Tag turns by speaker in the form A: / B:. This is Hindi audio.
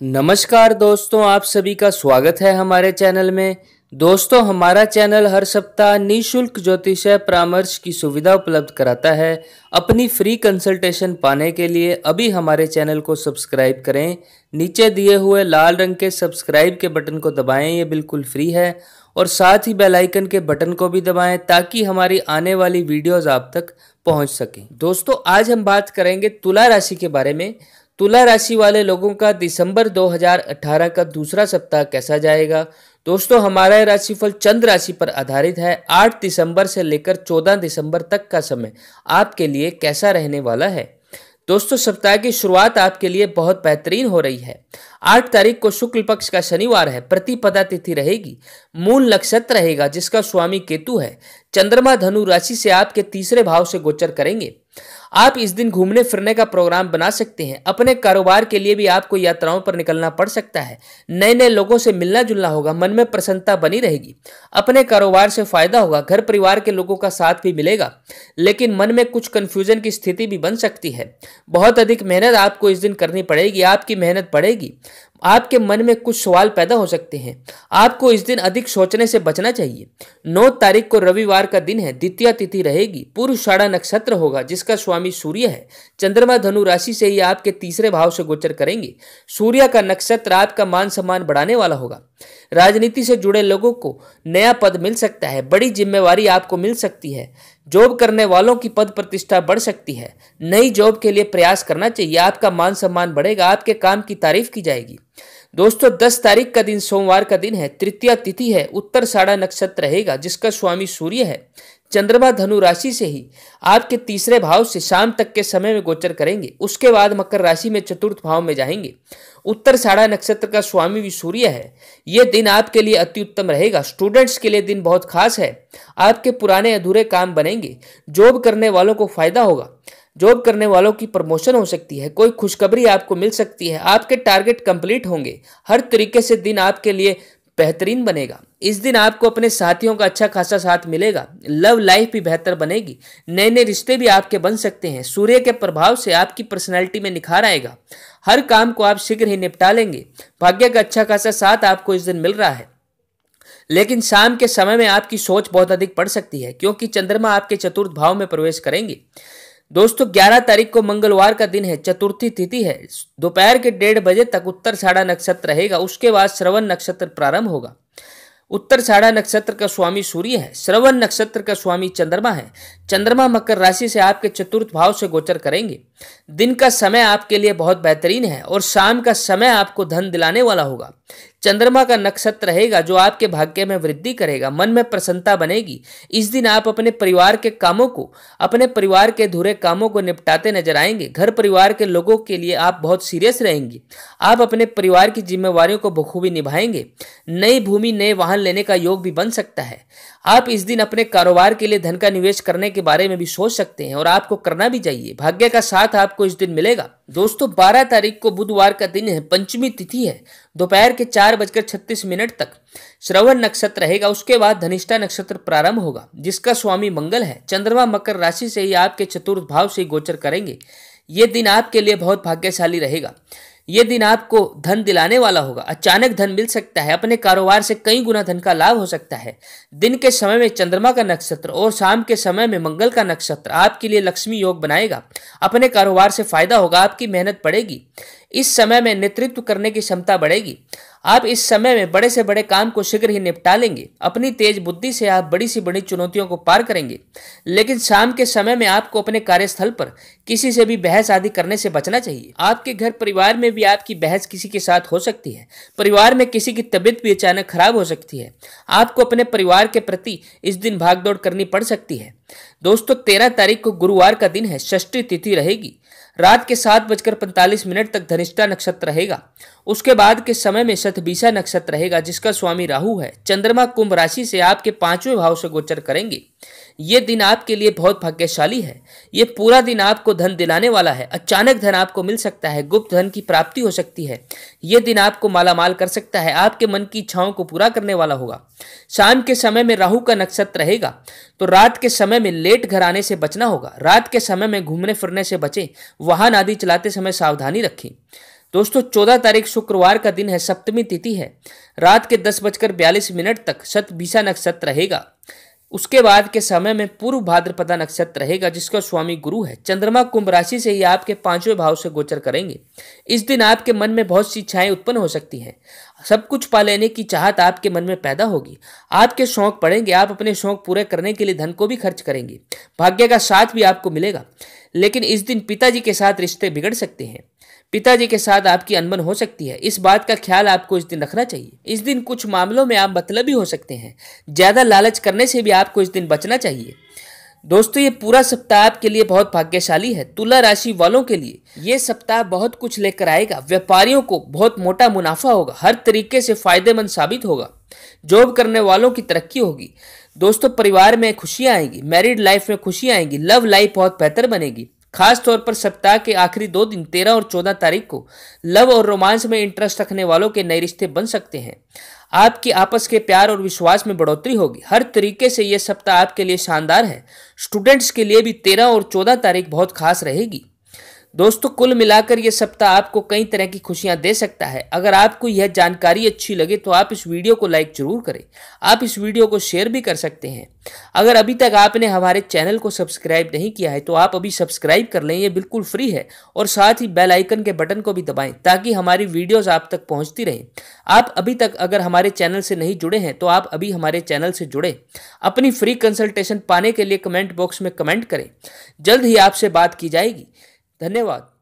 A: नमस्कार दोस्तों, आप सभी का स्वागत है हमारे चैनल में। दोस्तों, हमारा चैनल हर सप्ताह निशुल्क ज्योतिषय परामर्श की सुविधा उपलब्ध कराता है। अपनी फ्री कंसल्टेशन पाने के लिए अभी हमारे चैनल को सब्सक्राइब करें। नीचे दिए हुए लाल रंग के सब्सक्राइब के बटन को दबाएँ, ये बिल्कुल फ्री है। और साथ ही बेल आइकन के बटन को भी दबाएँ, ताकि हमारी आने वाली वीडियोस आप तक पहुँच सकें। दोस्तों, आज हम बात करेंगे तुला राशि के बारे में। तुला राशि वाले लोगों का दिसंबर 2018 का दूसरा सप्ताह कैसा जाएगा? दोस्तों, हमारा राशिफल चंद्र राशि पर आधारित है। 8 दिसंबर से लेकर 14 दिसंबर तक का समय आपके लिए कैसा रहने वाला है? दोस्तों, सप्ताह की शुरुआत आपके लिए बहुत बेहतरीन हो रही है। आठ तारीख को शुक्ल पक्ष का शनिवार है। प्रतिपदा तिथि रहेगी। मूल नक्षत्र रहेगा, जिसका स्वामी केतु है। चंद्रमा धनु राशि से आपके तीसरे भाव से गोचर करेंगे। आप इस दिन घूमने फिरने का प्रोग्राम बना सकते हैं। अपने कारोबार के लिए भी आपको यात्राओं पर निकलना पड़ सकता है। नए नए लोगों से मिलना जुलना होगा, मन में प्रसन्नता बनी रहेगी। अपने कारोबार से फ़ायदा होगा, घर परिवार के लोगों का साथ भी मिलेगा, लेकिन मन में कुछ कंफ्यूजन की स्थिति भी बन सकती है। बहुत अधिक मेहनत आपको इस दिन करनी पड़ेगी, आपकी मेहनत बढ़ेगी। आपके मन में कुछ सवाल पैदा हो सकते हैं। आपको इस दिन अधिक सोचने से बचना चाहिए। नौ तारीख को रविवार का दिन है, द्वितीय तिथि रहेगी। पूर्व नक्षत्र होगा, जिसका स्वामी सूर्य है। चंद्रमा धनु राशि से ही आपके तीसरे भाव से गोचर करेंगे। सूर्य का नक्षत्र आपका मान सम्मान बढ़ाने वाला होगा। राजनीति से जुड़े लोगों को नया पद मिल सकता है। बड़ी जिम्मेवारी आपको मिल सकती है। जॉब करने वालों की पद प्रतिष्ठा बढ़ सकती है। नई जॉब के लिए प्रयास करना चाहिए। आपका मान सम्मान बढ़ेगा। आपके काम की तारीफ़ की जाएगी। दोस्तों 10 तारीख का दिन सोमवार का दिन है। तृतीय तिथि है। उत्तर साढ़ा नक्षत्र रहेगा, जिसका स्वामी सूर्य है। चंद्रमा धनु राशि से ही आपके तीसरे भाव से शाम तक के समय में गोचर करेंगे। उसके बाद मकर राशि में चतुर्थ भाव में जाएँगे। उत्तर साड़ा नक्षत्र का स्वामी भी सूर्य है। यह दिन आपके लिए अति उत्तम रहेगा। स्टूडेंट्स के लिए दिन बहुत खास है। आपके पुराने अधूरे काम बनेंगे। जॉब करने वालों को फ़ायदा होगा। जॉब करने वालों की प्रमोशन हो सकती है। कोई खुशखबरी आपको मिल सकती है। आपके टारगेट कंप्लीट होंगे। हर तरीके से दिन आपके लिए बेहतरीन बनेगा। इस दिन आपको अपने साथियों का अच्छा खासा साथ मिलेगा। लव लाइफ भी बेहतर बनेगी। नए नए रिश्ते भी आपके बन सकते हैं। सूर्य के प्रभाव से आपकी पर्सनैलिटी में निखार आएगा। हर काम को आप शीघ्र ही निपटा लेंगे। भाग्य का अच्छा खासा साथ आपको इस दिन मिल रहा है। लेकिन शाम के समय में आपकी सोच बहुत अधिक पड़ सकती है, क्योंकि चंद्रमा आपके चतुर्थ भाव में प्रवेश करेंगे। दोस्तों 11 तारीख को मंगलवार का दिन है, चतुर्थी तिथि है। दोपहर के डेढ़ बजे तक उत्तर साड़ा नक्षत्र रहेगा, उसके बाद श्रवण नक्षत्र प्रारंभ होगा। उत्तर साढ़ा नक्षत्र का स्वामी सूर्य है, श्रवण नक्षत्र का स्वामी चंद्रमा है। चंद्रमा मकर राशि से आपके चतुर्थ भाव से गोचर करेंगे। दिन का समय आपके लिए बहुत बेहतरीन है और शाम का समय आपको धन दिलाने वाला होगा। चंद्रमा का नक्षत्र रहेगा, जो आपके भाग्य में वृद्धि करेगा, मन में प्रसन्नता बनेगी। इस दिन आप अपने परिवार के कामों को, अपने परिवार के अधूरे कामों को निपटाते नज़र आएँगे। घर परिवार के लोगों के लिए आप बहुत सीरियस रहेंगे। आप अपने परिवार की जिम्मेवारियों को बखूबी निभाएँगे। नई भूमि, नए वाहन लेने का योग भी बन सकता है। आप इस दिन अपने कारोबार के लिए धन का निवेश करने के बारे में भी सोच सकते हैं और आपको करना भी चाहिए। भाग्य का साथ आपको इस दिन मिलेगा। दोस्तों 12 तारीख को बुधवार का दिन है, पंचमी तिथि है, दोपहर के चार बजकर छत्तीस मिनट तक। श्रवण नक्षत्र रहेगा, उसके बाद धनिष्ठा नक्षत्र प्रारंभ होगा, जिसका स्वामी मंगल है। चंद्रमा मकर राशि से ही आपके चतुर्थ भाव से गोचर करेंगे। ये दिन आपके लिए बहुत भाग्यशाली रहेगा। ये दिन आपको धन दिलाने वाला होगा। अचानक धन मिल सकता है, अपने कारोबार से कई गुना धन का लाभ हो सकता है। दिन के समय में चंद्रमा का नक्षत्र और शाम के समय में मंगल का नक्षत्र आपके लिए लक्ष्मी योग बनाएगा। अपने कारोबार से फ़ायदा होगा, आपकी मेहनत बढ़ेगी। इस समय में नेतृत्व करने की क्षमता बढ़ेगी। आप इस समय में बड़े से बड़े काम को शीघ्र ही निपटा लेंगे। अपनी तेज बुद्धि से आप बड़ी सी बड़ी चुनौतियों को पार करेंगे। लेकिन शाम के समय में आपको अपने कार्यस्थल पर किसी से भी बहस आदि करने से बचना चाहिए। आपके घर परिवार में भी आपकी बहस किसी के साथ हो सकती है। परिवार में किसी की तबीयत भी अचानक खराब हो सकती है। आपको अपने परिवार के प्रति इस दिन भागदौड़ करनी पड़ सकती है। दोस्तों, तेरह तारीख को गुरुवार का दिन है, षष्ठी तिथि रहेगी। रात के सात बजकर पैंतालीस मिनट तक धनिष्ठा नक्षत्र रहेगा। उसके बाद के समय में सतबीसा नक्षत्र रहेगा, जिसका स्वामी राहु है। चंद्रमा कुंभ राशि से आपके पाँचवें भाव से गोचर करेंगे। ये दिन आपके लिए बहुत भाग्यशाली है। ये पूरा दिन आपको धन दिलाने वाला है। अचानक धन आपको मिल सकता है। गुप्त धन की प्राप्ति हो सकती है। ये दिन आपको मालामाल कर सकता है। आपके मन की इच्छाओं को पूरा करने वाला होगा। शाम के समय में राहु का नक्षत्र रहेगा तो रात के समय में लेट घर आने से बचना होगा। रात के समय में घूमने फिरने से बचें। वाहन आदि चलाते समय सावधानी रखें। दोस्तों, चौदह तारीख शुक्रवार का दिन है, सप्तमी तिथि है। रात के दस बजकर बयालीस मिनट तक बीसा नक्षत्र रहेगा। उसके बाद के समय में पूर्व भाद्रपदा नक्षत्र रहेगा, जिसका स्वामी गुरु है। चंद्रमा कुंभ राशि से ही आपके पाँचवें भाव से गोचर करेंगे। इस दिन आपके मन में बहुत सी इच्छाएँ उत्पन्न हो सकती हैं। सब कुछ पा लेने की चाहत आपके मन में पैदा होगी। आपके शौक पड़ेंगे, आप अपने शौक पूरे करने के लिए धन को भी खर्च करेंगे। भाग्य का साथ भी आपको मिलेगा। लेकिन इस दिन पिताजी के साथ रिश्ते बिगड़ सकते हैं। पिताजी के साथ आपकी अनबन हो सकती है। इस बात का ख्याल आपको इस दिन रखना चाहिए। इस दिन कुछ मामलों में आप मतलब ही हो सकते हैं। ज़्यादा लालच करने से भी आपको इस दिन बचना चाहिए। दोस्तों, ये पूरा सप्ताह आपके लिए बहुत भाग्यशाली है। तुला राशि वालों के लिए ये सप्ताह बहुत कुछ लेकर आएगा। व्यापारियों को बहुत मोटा मुनाफा होगा। हर तरीके से फ़ायदेमंद साबित होगा। जॉब करने वालों की तरक्की होगी। दोस्तों, परिवार में खुशियाँ आएँगी। मैरिड लाइफ में खुशियाँ आएँगी। लव लाइफ बहुत बेहतर बनेगी। खास तौर पर सप्ताह के आखिरी दो दिन, तेरह और चौदह तारीख को, लव और रोमांस में इंटरेस्ट रखने वालों के नए रिश्ते बन सकते हैं। आपकी आपस के प्यार और विश्वास में बढ़ोतरी होगी। हर तरीके से यह सप्ताह आपके लिए शानदार है। स्टूडेंट्स के लिए भी तेरह और चौदह तारीख बहुत खास रहेगी। दोस्तों, कुल मिलाकर यह सप्ताह आपको कई तरह की खुशियाँ दे सकता है। अगर आपको यह जानकारी अच्छी लगे तो आप इस वीडियो को लाइक ज़रूर करें। आप इस वीडियो को शेयर भी कर सकते हैं। अगर अभी तक आपने हमारे चैनल को सब्सक्राइब नहीं किया है तो आप अभी सब्सक्राइब कर लें, ये बिल्कुल फ्री है। और साथ ही बेल आइकन के बटन को भी दबाएँ, ताकि हमारी वीडियोस आप तक पहुँचती रहें। आप अभी तक अगर हमारे चैनल से नहीं जुड़े हैं तो आप अभी हमारे चैनल से जुड़े। अपनी फ्री कंसल्टेशन पाने के लिए कमेंट बॉक्स में कमेंट करें। जल्द ही आपसे बात की जाएगी। धन्यवाद।